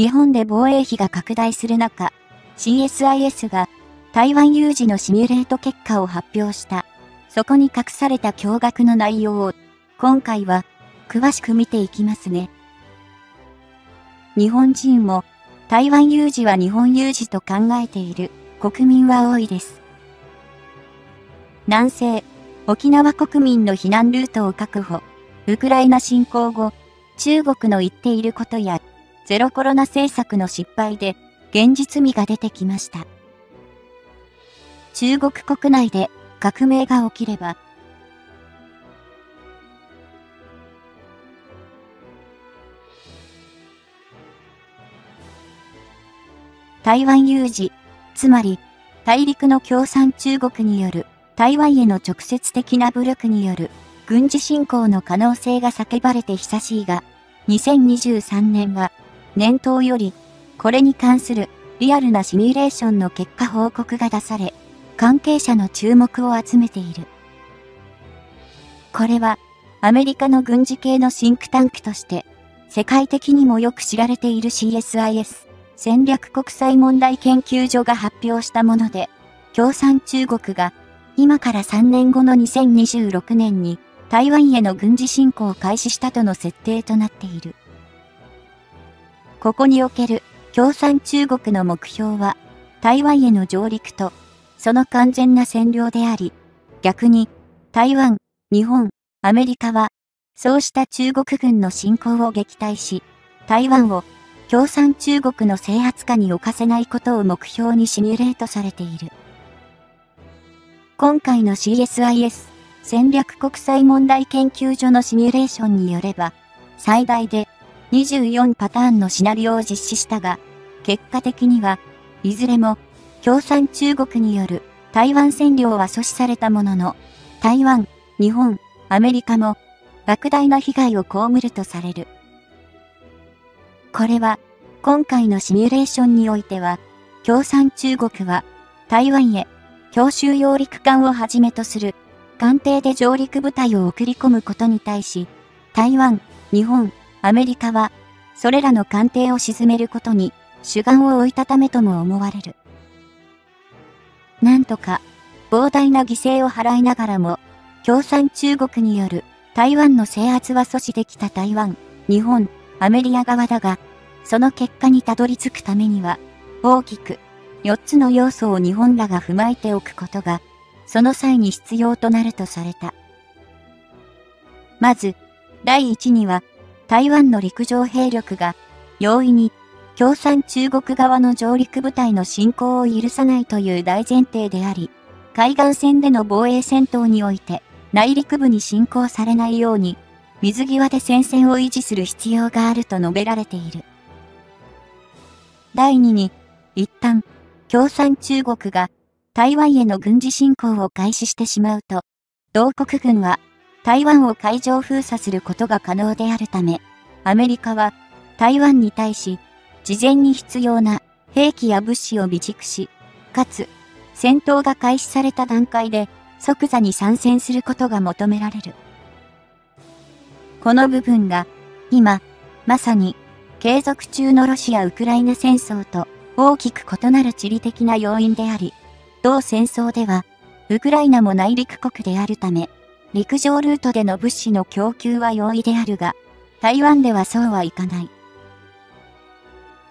日本で防衛費が拡大する中、CSIS が台湾有事のシミュレート結果を発表した。そこに隠された驚愕の内容を、今回は詳しく見ていきますね。日本人も台湾有事は日本有事と考えている国民は多いです。南西、沖縄国民の避難ルートを確保。ウクライナ侵攻後、中国の言っていることや、ゼロコロナ政策の失敗で、現実味が出てきました。中国国内で革命が起きれば、台湾有事、つまり、大陸の共産中国による台湾への直接的な武力による軍事侵攻の可能性が叫ばれて久しいが、2023年は年頭よりこれに関するリアルなシミュレーションの結果報告が出され、関係者の注目を集めている。これはアメリカの軍事系のシンクタンクとして世界的にもよく知られている CSIS 戦略国際問題研究所が発表したもので、共産中国が今から3年後の2026年に台湾への軍事侵攻を開始したとの設定となっている。ここにおける共産中国の目標は台湾への上陸とその完全な占領であり、逆に台湾、日本、アメリカはそうした中国軍の侵攻を撃退し、台湾を共産中国の制圧下に置かせないことを目標にシミュレートされている。今回の CSIS 戦略国際問題研究所のシミュレーションによれば、最大で24パターンのシナリオを実施したが、結果的には、いずれも共産中国による台湾占領は阻止されたものの、台湾、日本、アメリカも莫大な被害を被るとされる。これは、今回のシミュレーションにおいては、共産中国は台湾へ強襲揚陸艦をはじめとする艦艇で上陸部隊を送り込むことに対し、台湾、日本、アメリカは、それらの艦艇を沈めることに主眼を置いたためとも思われる。なんとか、膨大な犠牲を払いながらも、共産中国による台湾の制圧は阻止できた台湾、日本、アメリカ側だが、その結果にたどり着くためには、大きく4つの要素を日本らが踏まえておくことが、その際に必要となるとされた。まず、第1には、台湾の陸上兵力が、容易に、共産中国側の上陸部隊の侵攻を許さないという大前提であり、海岸線での防衛戦闘において、内陸部に侵攻されないように、水際で戦線を維持する必要があると述べられている。第2に、一旦、共産中国が台湾への軍事侵攻を開始してしまうと、同国軍は台湾を海上封鎖することが可能であるため、アメリカは台湾に対し、事前に必要な兵器や物資を備蓄し、かつ、戦闘が開始された段階で即座に参戦することが求められる。この部分が、今、まさに、継続中のロシア・ウクライナ戦争と大きく異なる地理的な要因であり、同戦争では、ウクライナも内陸国であるため、陸上ルートでの物資の供給は容易であるが、台湾ではそうはいかない。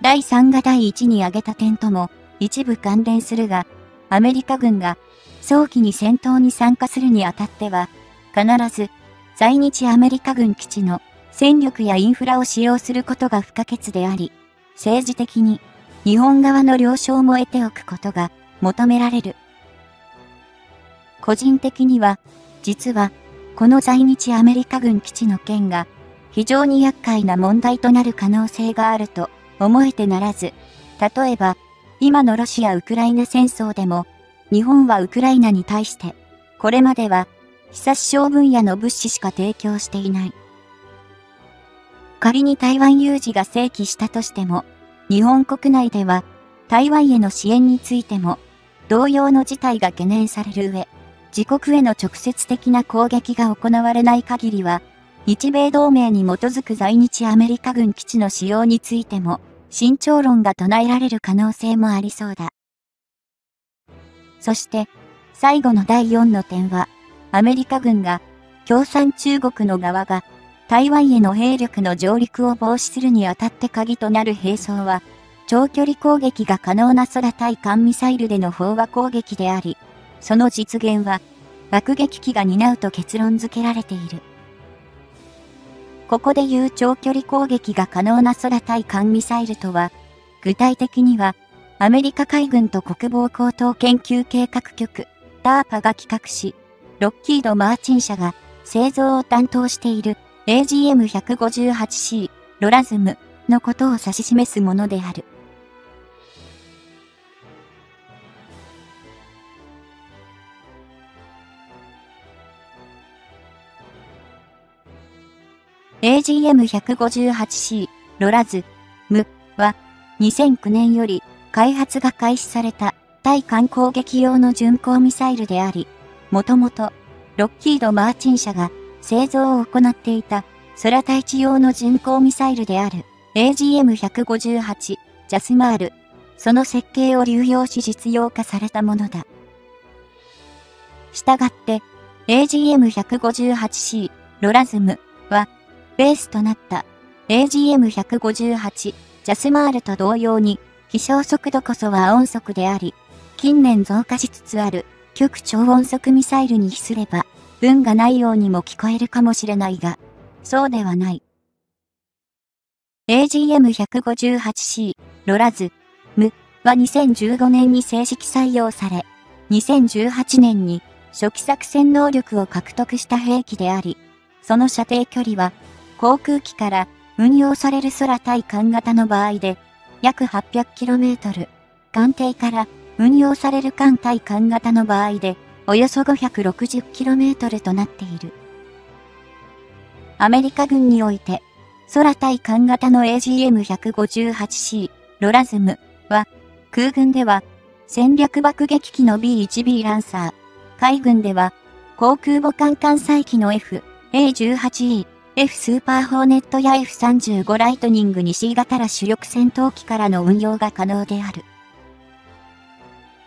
第3が第1に挙げた点とも一部関連するが、アメリカ軍が早期に戦闘に参加するにあたっては、必ず在日アメリカ軍基地の戦力やインフラを使用することが不可欠であり、政治的に日本側の了承も得ておくことが求められる。個人的には、実は、この在日アメリカ軍基地の件が、非常に厄介な問題となる可能性があると思えてならず、例えば、今のロシア・ウクライナ戦争でも、日本はウクライナに対して、これまでは、久し小分野の物資しか提供していない。仮に台湾有事が正規したとしても、日本国内では台湾への支援についても同様の事態が懸念される上、自国への直接的な攻撃が行われない限りは、日米同盟に基づく在日アメリカ軍基地の使用についても慎重論が唱えられる可能性もありそうだ。そして、最後の第4の点は、アメリカ軍が、共産中国の側が、台湾への兵力の上陸を防止するにあたって鍵となる兵装は、長距離攻撃が可能な空対艦ミサイルでの飽和攻撃であり、その実現は、爆撃機が担うと結論付けられている。ここで言う長距離攻撃が可能な空対艦ミサイルとは、具体的には、アメリカ海軍と国防高等研究計画局、DARPA が企画し、ロッキード・マーチン社が製造を担当している AGM158C ロラズムのことを指し示すものである。AGM158C ロラズムは2009年より開発が開始された対艦攻撃用の巡航ミサイルであり、もともとロッキード・マーチン社が製造を行っていた空対地用の巡航ミサイルである AGM158 ジャスマール、その設計を流用し実用化されたものだ。したがって AGM158C ロラズムはベースとなった AGM158 ジャスマールと同様に飛翔速度こそは音速であり、近年増加しつつある極超音速ミサイルに比すれば、文がないようにも聞こえるかもしれないが、そうではない。AGM158C ロラズムは2015年に正式採用され、2018年に初期作戦能力を獲得した兵器であり、その射程距離は航空機から運用される空対艦型の場合で約 800km、艦艇から運用される艦対艦型の場合で、およそ 560km となっている。アメリカ軍において、空対艦型の AGM158C ロラズムは、空軍では戦略爆撃機の B1B ランサー、海軍では航空母艦艦載機の F、A18E、F スーパーホーネットや F35 ライトニングに C 型ら主力戦闘機からの運用が可能である。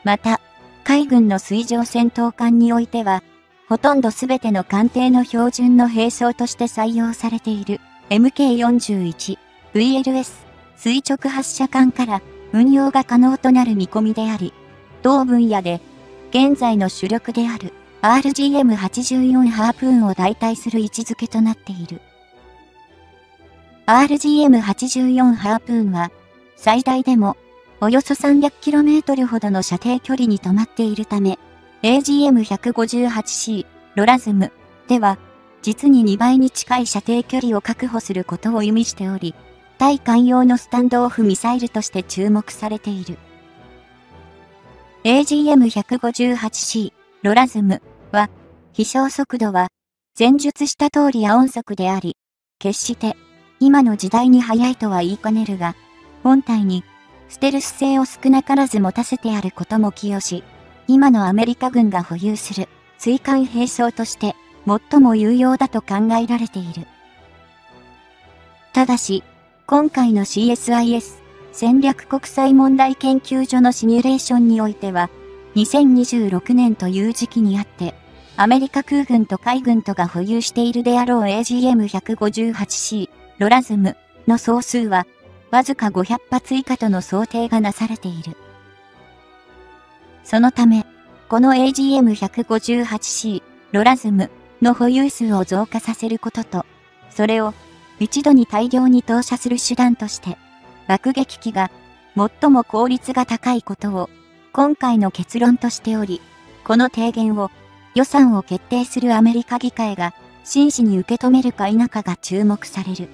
また、海軍の水上戦闘艦においては、ほとんどすべての艦艇の標準の兵装として採用されている MK41 VLS 垂直発射艦から運用が可能となる見込みであり、同分野で現在の主力である RGM84 ハープーンを代替する位置づけとなっている。RGM84 ハープーンは、最大でも、およそ 300km ほどの射程距離に止まっているため、AGM158C ロラズムでは、実に2倍に近い射程距離を確保することを意味しており、対艦用のスタンドオフミサイルとして注目されている。AGM158C ロラズムは、飛翔速度は、前述した通り音速であり、決して、今の時代に速いとは言いかねるが、本体に、ステルス性を少なからず持たせてあることも寄与し、今のアメリカ軍が保有する、追艦兵装として、最も有用だと考えられている。ただし、今回の CSIS 戦略国際問題研究所のシミュレーションにおいては、2026年という時期にあって、アメリカ空軍と海軍とが保有しているであろう AGM158C ロラズムの総数はわずか500発以下との想定がなされている。そのため、この AGM158C ロラズムの保有数を増加させることと、それを一度に大量に投射する手段として、爆撃機が最も効率が高いことを今回の結論としており、この提言を予算を決定するアメリカ議会が真摯に受け止めるか否かが注目される。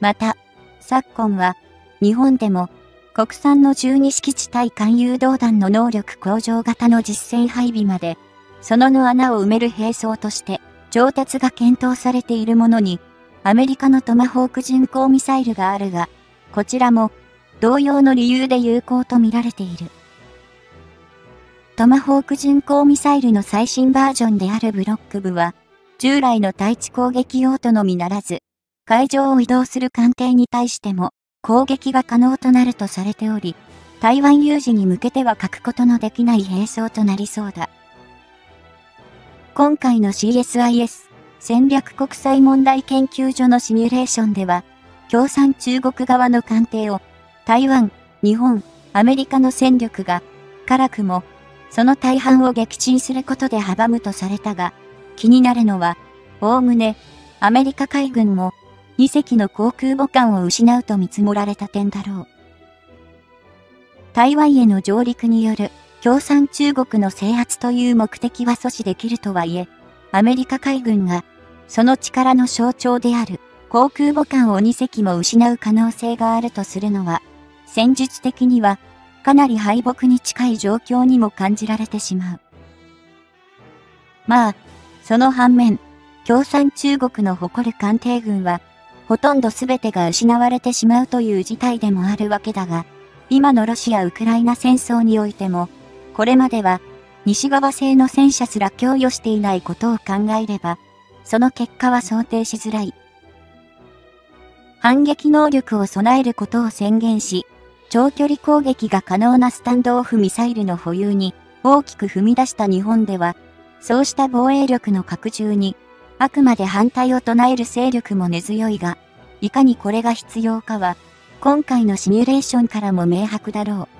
また、昨今は、日本でも、国産の12式地対艦誘導弾の能力向上型の実戦配備まで、そのの穴を埋める兵装として、調達が検討されているものに、アメリカのトマホーク巡航ミサイルがあるが、こちらも同様の理由で有効と見られている。トマホーク巡航ミサイルの最新バージョンであるブロック部は、従来の対地攻撃用途のみならず、海上を移動する艦艇に対しても攻撃が可能となるとされており、台湾有事に向けては書くことのできない兵装となりそうだ。今回の CSIS 戦略国際問題研究所のシミュレーションでは、共産中国側の艦艇を台湾、日本、アメリカの戦力が辛くもその大半を撃沈することで阻むとされたが、気になるのは、おおむねアメリカ海軍も2隻の航空母艦を失うと見積もられた点だろう。台湾への上陸による共産中国の制圧という目的は阻止できるとはいえ、アメリカ海軍が、その力の象徴である航空母艦を2隻も失う可能性があるとするのは、戦術的にはかなり敗北に近い状況にも感じられてしまう。まあ、その反面、共産中国の誇る艦艇軍は、ほとんど全てが失われてしまうという事態でもあるわけだが、今のロシア・ウクライナ戦争においても、これまでは西側製の戦車すら供与していないことを考えれば、その結果は想定しづらい。反撃能力を備えることを宣言し、長距離攻撃が可能なスタンドオフミサイルの保有に大きく踏み出した日本では、そうした防衛力の拡充に、あくまで反対を唱える勢力も根強いが、いかにこれが必要かは、今回のシミュレーションからも明白だろう。